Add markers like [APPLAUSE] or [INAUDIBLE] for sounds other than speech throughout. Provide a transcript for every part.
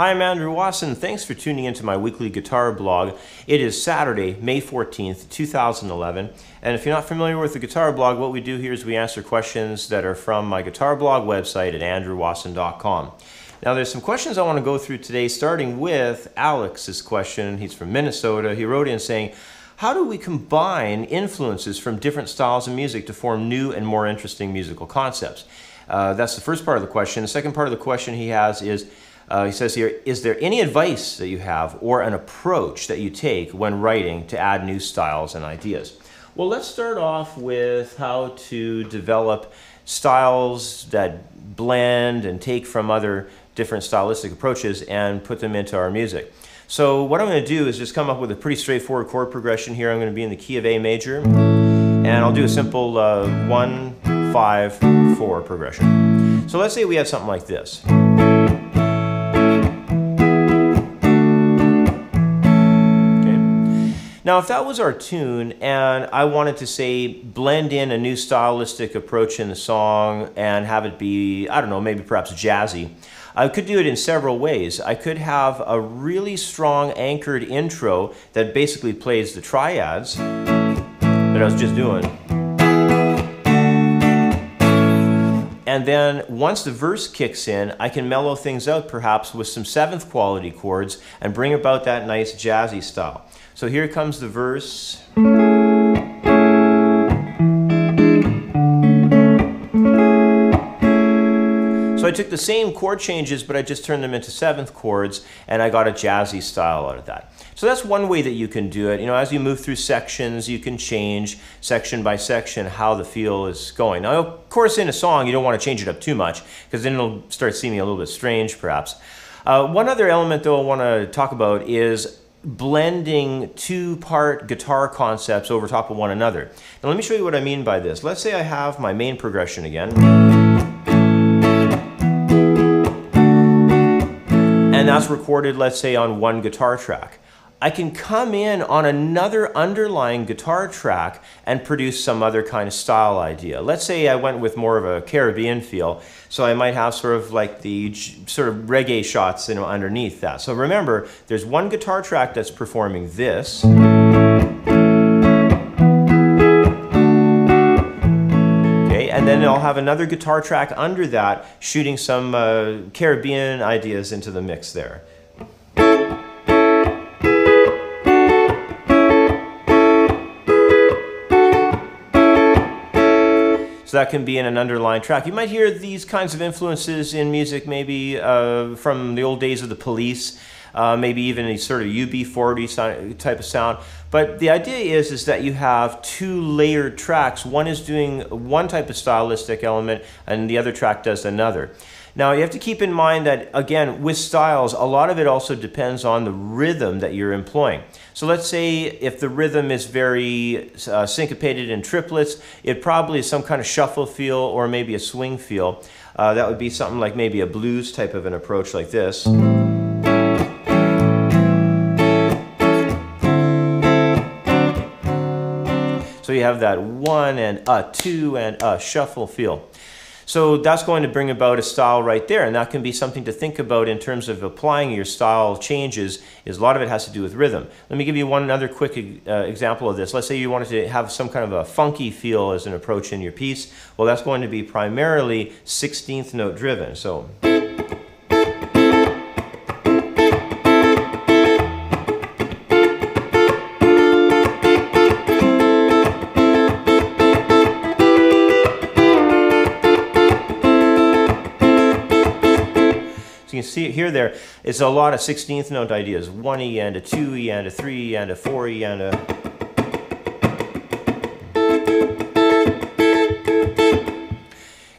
Hi, I'm Andrew Wasson. Thanks for tuning into my weekly guitar blog. It is Saturday, May 14th, 2011. And if you're not familiar with the guitar blog, what we do here is we answer questions that are from my guitar blog website at andrewwasson.com. Now, there's some questions I want to go through today, starting with Alex's question. He's from Minnesota. He wrote in saying, how do we combine influences from different styles of music to form new and more interesting musical concepts? Uh, that's the first part of the question. The second part of the question he has is, uh, he says here, is there any advice that you have or an approach that you take when writing to add new styles and ideas? Well, let's start off with how to develop styles that blend and take from other different stylistic approaches and put them into our music. So what I'm going to do is just come up with a pretty straightforward chord progression here. I'm going to be in the key of A major, and I'll do a simple uh, 1, 5, 4 progression. So let's say we have something like this. Now, if that was our tune and I wanted to say blend in a new stylistic approach in the song and have it be, I don't know, maybe perhaps jazzy, I could do it in several ways. I could have a really strong anchored intro that basically plays the triads that I was just doing. And then once the verse kicks in, I can mellow things out perhaps with some seventh quality chords and bring about that nice jazzy style. So here comes the verse. I took the same chord changes, but I just turned them into seventh chords, and I got a jazzy style out of that. So that's one way that you can do it. You know, as you move through sections, you can change section by section how the feel is going. Now, of course, in a song, you don't want to change it up too much, because then it'll start seeming a little bit strange, perhaps. Uh, one other element, though, I want to talk about is blending two part guitar concepts over top of one another. Now let me show you what I mean by this. Let's say I have my main progression again. That's recorded, let's say, on one guitar track. I can come in on another underlying guitar track and produce some other kind of style idea. Let's say I went with more of a Caribbean feel, so I might have sort of like the sort of reggae shots you know, underneath that. So remember, there's one guitar track that's performing this. And then I'll have another guitar track under that shooting some uh, Caribbean ideas into the mix there. So that can be in an underlying track. You might hear these kinds of influences in music maybe uh, from the old days of the Police, uh, maybe even a sort of UB40 type of sound. But the idea is, is that you have two layered tracks. One is doing one type of stylistic element and the other track does another. Now you have to keep in mind that again with styles a lot of it also depends on the rhythm that you're employing. So let's say if the rhythm is very uh, syncopated in triplets it probably is some kind of shuffle feel or maybe a swing feel. Uh, that would be something like maybe a blues type of an approach like this. So you have that one and a two and a shuffle feel. So that's going to bring about a style right there, and that can be something to think about in terms of applying your style changes, is a lot of it has to do with rhythm. Let me give you one other quick uh, example of this. Let's say you wanted to have some kind of a funky feel as an approach in your piece. Well, that's going to be primarily 16th note driven. So there. It's a lot of 16th note ideas. 1 E and a 2 E and a 3 E and a 4 E and a...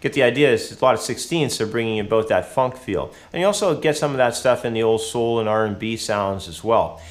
Get the idea, it's a lot of 16ths, so bringing in both that funk feel. And you also get some of that stuff in the old soul and R&B sounds as well.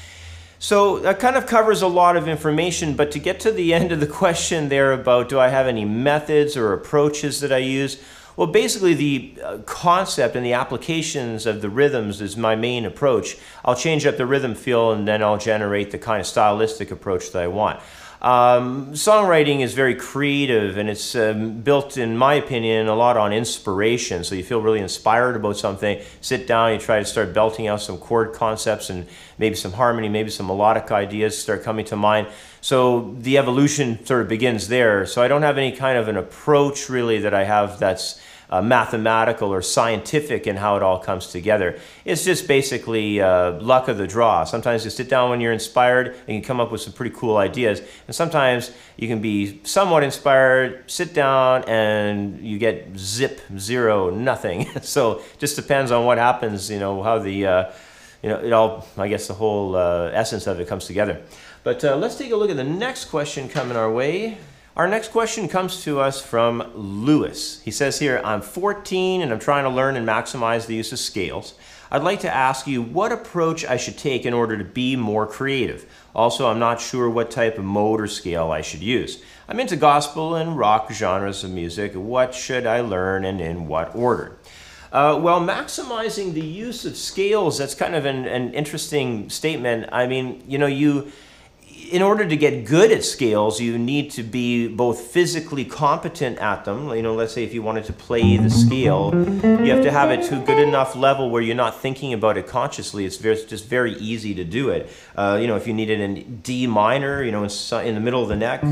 So that kind of covers a lot of information, but to get to the [LAUGHS] end of the question there about do I have any methods or approaches that I use, well, basically, the uh, concept and the applications of the rhythms is my main approach. I'll change up the rhythm feel and then I'll generate the kind of stylistic approach that I want. Um, songwriting is very creative and it's um, built, in my opinion, a lot on inspiration. So you feel really inspired about something, sit down, you try to start belting out some chord concepts and maybe some harmony, maybe some melodic ideas start coming to mind. So the evolution sort of begins there. So I don't have any kind of an approach really that I have that's uh, mathematical or scientific in how it all comes together. It's just basically uh, luck of the draw. Sometimes you sit down when you're inspired and you come up with some pretty cool ideas. And sometimes you can be somewhat inspired, sit down, and you get zip, zero, nothing. [LAUGHS] so just depends on what happens, you know, how the, uh, you know, it all, I guess the whole uh, essence of it comes together. But uh, let's take a look at the next question coming our way. Our next question comes to us from Louis. He says here, I'm 14 and I'm trying to learn and maximize the use of scales. I'd like to ask you what approach I should take in order to be more creative. Also, I'm not sure what type of mode or scale I should use. I'm into gospel and rock genres of music. What should I learn and in what order? Uh, well, maximizing the use of scales, that's kind of an, an interesting statement. I mean, you know, you in order to get good at scales, you need to be both physically competent at them. You know, let's say if you wanted to play the scale, you have to have it to a good enough level where you're not thinking about it consciously. It's very, just very easy to do it. Uh, you know, if you need it in D minor, you know, in, in the middle of the neck,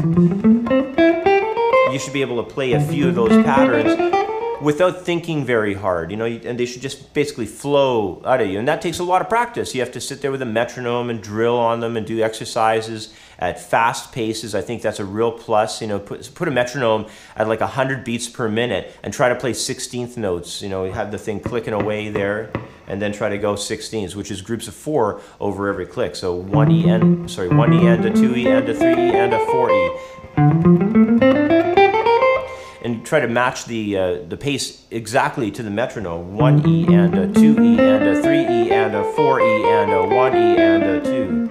you should be able to play a few of those patterns without thinking very hard, you know, and they should just basically flow out of you. And that takes a lot of practice. You have to sit there with a metronome and drill on them and do exercises at fast paces. I think that's a real plus. You know, put, put a metronome at like 100 beats per minute and try to play 16th notes. You know, have the thing clicking away there and then try to go 16ths, which is groups of four over every click. So one E and, sorry, one E and a two E and a three E and a four E try to match the uh, the pace exactly to the metronome. One E and a two E and a three E and a four E and a one E and a two.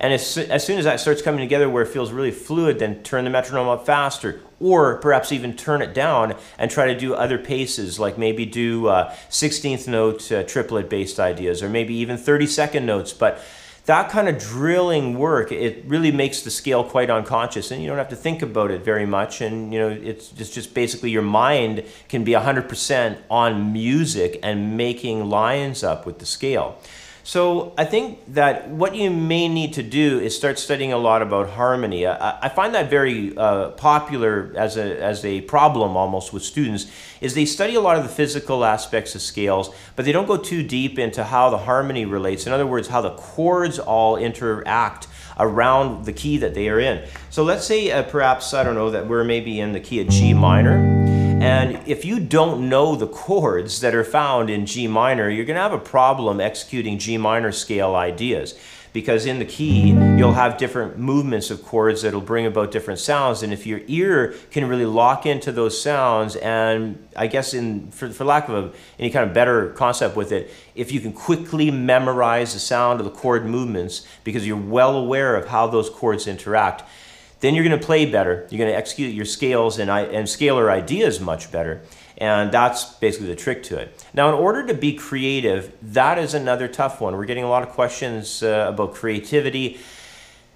And as, as soon as that starts coming together where it feels really fluid, then turn the metronome up faster, or perhaps even turn it down and try to do other paces, like maybe do uh, 16th note uh, triplet based ideas, or maybe even 30 second notes. But that kind of drilling work, it really makes the scale quite unconscious and you don't have to think about it very much. And, you know, it's just, just basically your mind can be 100% on music and making lines up with the scale. So I think that what you may need to do is start studying a lot about harmony. I, I find that very uh, popular as a, as a problem almost with students is they study a lot of the physical aspects of scales, but they don't go too deep into how the harmony relates. In other words, how the chords all interact around the key that they are in. So let's say uh, perhaps, I don't know, that we're maybe in the key of G minor and if you don't know the chords that are found in G minor, you're going to have a problem executing G minor scale ideas. Because in the key you'll have different movements of chords that'll bring about different sounds. And if your ear can really lock into those sounds and i guess in for, for lack of a, any kind of better concept with it if you can quickly memorize the sound of the chord movements because you're well aware of how those chords interact then you're going to play better. You're going to execute your scales and, and scalar ideas much better. And that's basically the trick to it. Now, in order to be creative, that is another tough one. We're getting a lot of questions uh, about creativity.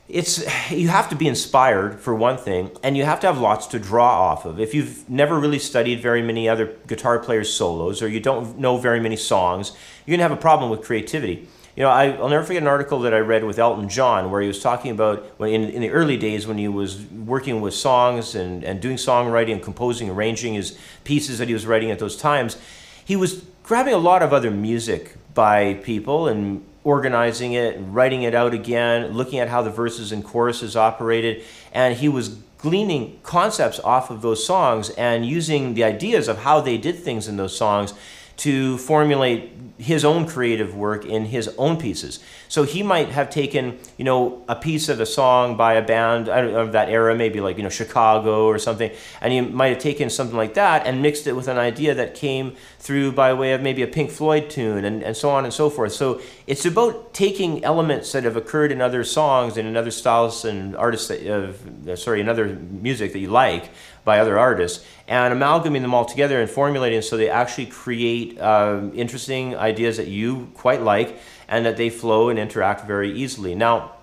It's you have to be inspired for one thing, and you have to have lots to draw off of. If you've never really studied very many other guitar players' solos, or you don't know very many songs, you're gonna have a problem with creativity. You know, I, will never forget an article that I read with Elton John where he was talking about when in, in the early days when he was working with songs and, and doing songwriting and composing, arranging his pieces that he was writing at those times, he was grabbing a lot of other music by people and organizing it, writing it out again, looking at how the verses and choruses operated, and he was gleaning concepts off of those songs and using the ideas of how they did things in those songs to formulate his own creative work in his own pieces. So he might have taken, you know, a piece of a song by a band of that era, maybe like, you know, Chicago or something, and he might have taken something like that and mixed it with an idea that came through by way of maybe a Pink Floyd tune and, and so on and so forth. So it's about taking elements that have occurred in other songs and in other styles and artists that, uh, sorry, in other music that you like, by other artists and amalgamating them all together and formulating so they actually create um, interesting ideas that you quite like and that they flow and interact very easily. Now,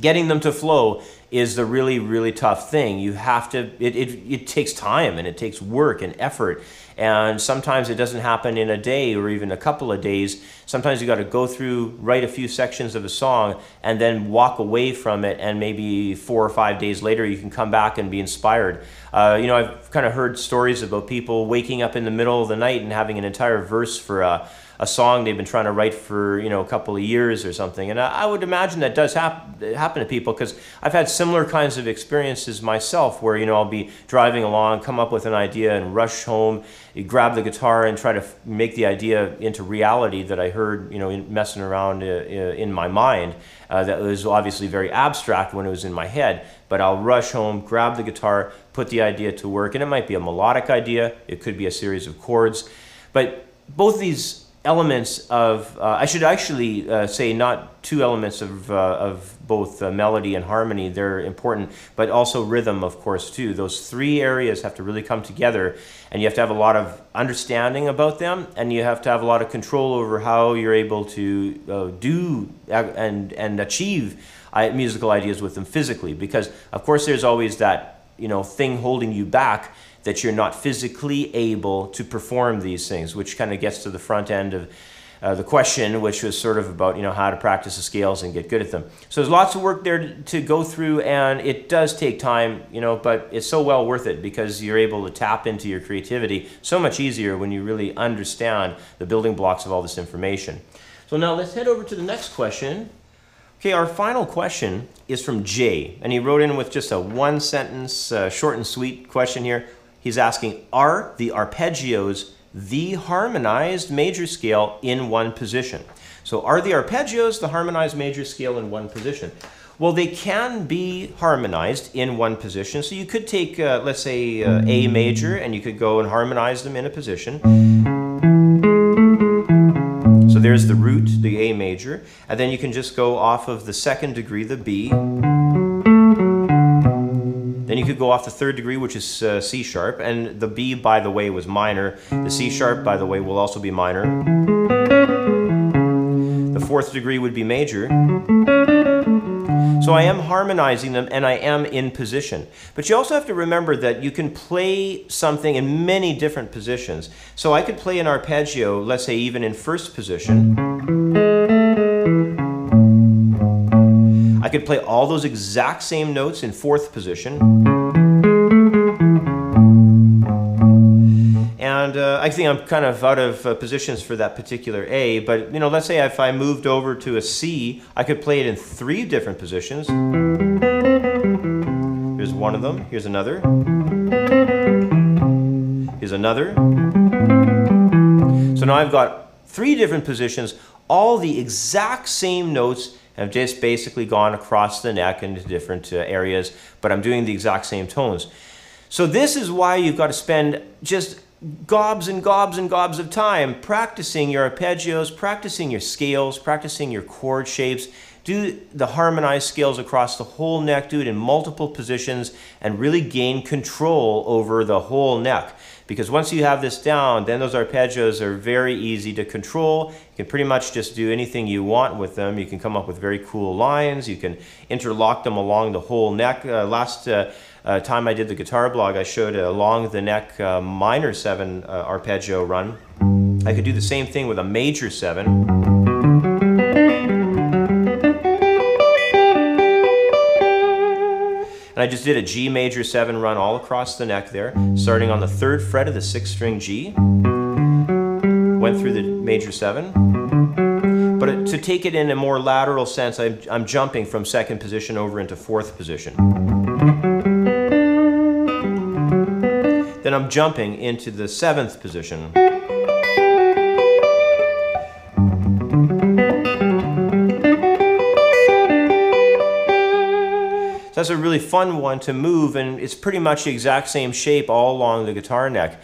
getting them to flow is the really really tough thing you have to it, it, it takes time and it takes work and effort and sometimes it doesn't happen in a day or even a couple of days. Sometimes you got to go through write a few sections of a song and then walk away from it and maybe four or five days later you can come back and be inspired. Uh, you know i've kind of heard stories about people waking up in the middle of the night and having an entire verse for a a song they've been trying to write for you know a couple of years or something. And I, I would imagine that does happen happen to people because I've had similar kinds of experiences myself, where you know I'll be driving along, come up with an idea, and rush home, grab the guitar, and try to f- make the idea into reality that I heard you know in, messing around uh, uh in my mind. Uh, that was obviously very abstract when it was in my head. But I'll rush home, grab the guitar, put the idea to work, and it might be a melodic idea. It could be a series of chords, but both these elements of, uh, I should actually uh, say not two elements of, uh, of both uh, melody and harmony, they're important, but also rhythm, of course, too. Those three areas have to really come together, and you have to have a lot of understanding about them, and you have to have a lot of control over how you're able to uh, do and, and achieve musical ideas with them physically, because, of course, there's always that you know thing holding you back that you're not physically able to perform these things, which kind of gets to the front end of uh, the question, which was sort of about you know how to practice the scales and get good at them. So there's lots of work there to, to go through, and it does take time, you know, but it's so well worth it because you're able to tap into your creativity so much easier when you really understand the building blocks of all this information. So now let's head over to the next question. Okay, our final question is from Jay, and he wrote in with just a one sentence, uh, short and sweet question here. He's asking, are the arpeggios the harmonized major scale in one position? So are the arpeggios the harmonized major scale in one position? Well, they can be harmonized in one position. So you could take, uh, let's say, uh, A major, and you could go and harmonize them in a position. There's the root, the A major, and then you can just go off of the second degree, the B. Then you could go off the third degree, which is uh, C sharp, and the B, by the way, was minor. The C sharp, by the way, will also be minor. The fourth degree would be major. So I am mm. harmonizing them and I am in position. But you also have to remember that you can play something in many different positions. So I could play an arpeggio, let's say even in first position. I could play all those exact same notes in fourth position. I think I'm kind of out of uh, positions for that particular A, but you know, let's say if I moved over to a C, I could play it in three different positions. Here's one of them, here's another. Here's another. So now I've got three different positions, all the exact same notes have just basically gone across the neck into different uh, areas, but I'm doing the exact same tones. So this is why you've got to spend just gobs and gobs and gobs of time practicing your arpeggios, practicing your scales, practicing your chord shapes. Do the harmonized scales across the whole neck, do it in multiple positions, and really gain control over the whole neck. Because once you have this down, then those arpeggios are very easy to control. You can pretty much just do anything you want with them. You can come up with very cool lines. You can interlock them along the whole neck. Uh, last uh, uh, time I did the guitar blog, I showed a long the neck uh, minor 7 uh, arpeggio run. I could do the same thing with a major 7. And I just did a G major 7 run all across the neck there, starting on the third fret of the sixth string G. Went through the major 7. But to take it in a more lateral sense, I'm, I'm jumping from second position over into fourth position. Then I'm jumping into the seventh position. So that's a really fun one to move, and it's pretty much the exact same shape all along the guitar neck.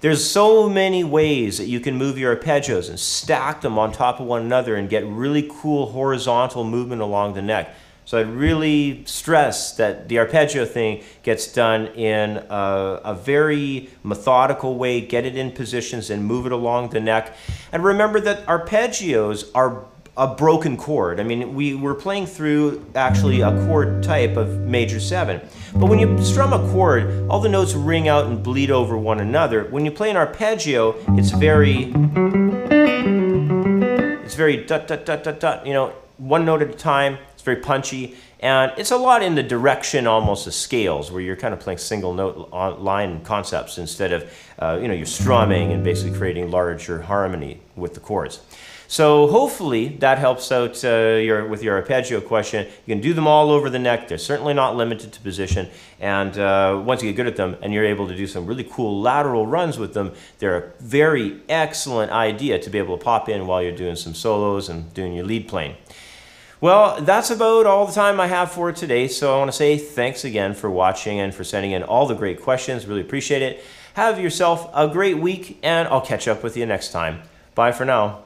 There's so many ways that you can move your arpeggios and stack them on top of one another and get really cool horizontal movement along the neck. So I'd really stress that the arpeggio thing gets done in a, a, very methodical way, get it in positions and move it along the neck. And remember that arpeggios are a broken chord. I mean, we were playing through actually a chord type of major seven. But when you strum a chord, all the notes ring out and bleed over one another. When you play an arpeggio, it's very, it's very dut dut dut dut dut. You know, one note at a time. It's very punchy, and it's a lot in the direction almost of scales, where you're kind of playing single note line concepts instead of, uh, you know, you're strumming and basically creating larger harmony with the chords. So hopefully that helps out uh, your, with your arpeggio question. You can do them all over the neck. They're certainly not limited to position. And uh, once you get good at them and you're able to do some really cool lateral runs with them, they're a very excellent idea to be able to pop in while you're doing some solos and doing your lead playing. Well, that's about all the time I have for today. So I want to say thanks again for watching and for sending in all the great questions. Really appreciate it. Have yourself a great week, and I'll catch up with you next time. Bye for now.